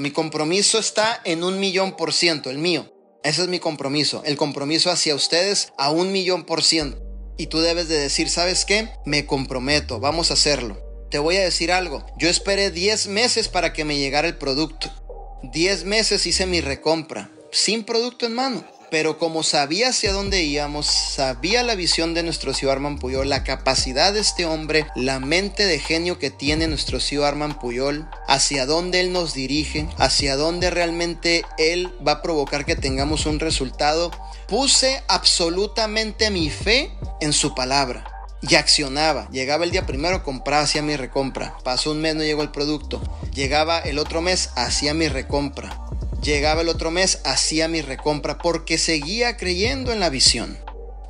Mi compromiso está en un millón por ciento, el mío. Ese es mi compromiso, el compromiso hacia ustedes a un millón por ciento. Y tú debes de decir, ¿sabes qué? Me comprometo, vamos a hacerlo. Te voy a decir algo, yo esperé 10 meses para que me llegara el producto. 10 meses hice mi recompra, sin producto en mano. Pero como sabía hacia dónde íbamos, sabía la visión de nuestro CEO Arman Puyol, la capacidad de este hombre, la mente de genio que tiene nuestro CEO Arman Puyol, hacia dónde él nos dirige, hacia dónde realmente él va a provocar que tengamos un resultado, puse absolutamente mi fe en su palabra y accionaba. Llegaba el día primero, compraba, hacía mi recompra. Pasó un mes, no llegó el producto. Llegaba el otro mes, hacía mi recompra. Llegaba el otro mes, hacía mi recompra porque seguía creyendo en la visión.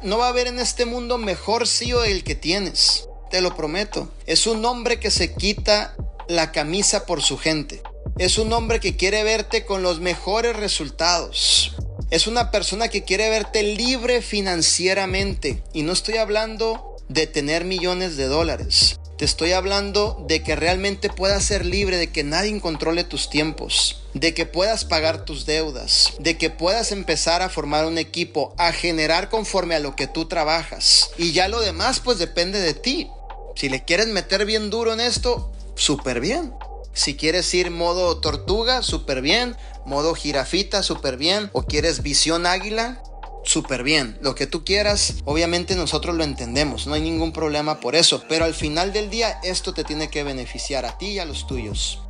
No va a haber en este mundo mejor CEO el que tienes, te lo prometo. Es un hombre que se quita la camisa por su gente. Es un hombre que quiere verte con los mejores resultados. Es una persona que quiere verte libre financieramente. Y no estoy hablando de tener millones de dólares. Te estoy hablando de que realmente puedas ser libre, de que nadie controle tus tiempos, de que puedas pagar tus deudas, de que puedas empezar a formar un equipo, a generar conforme a lo que tú trabajas. Y ya lo demás pues depende de ti. Si le quieres meter bien duro en esto, súper bien. Si quieres ir modo tortuga, súper bien. Modo jirafita, súper bien. O quieres visión águila, súper bien. Lo que tú quieras, obviamente nosotros lo entendemos, no hay ningún problema por eso. Pero al final del día esto te tiene que beneficiar a ti y a los tuyos.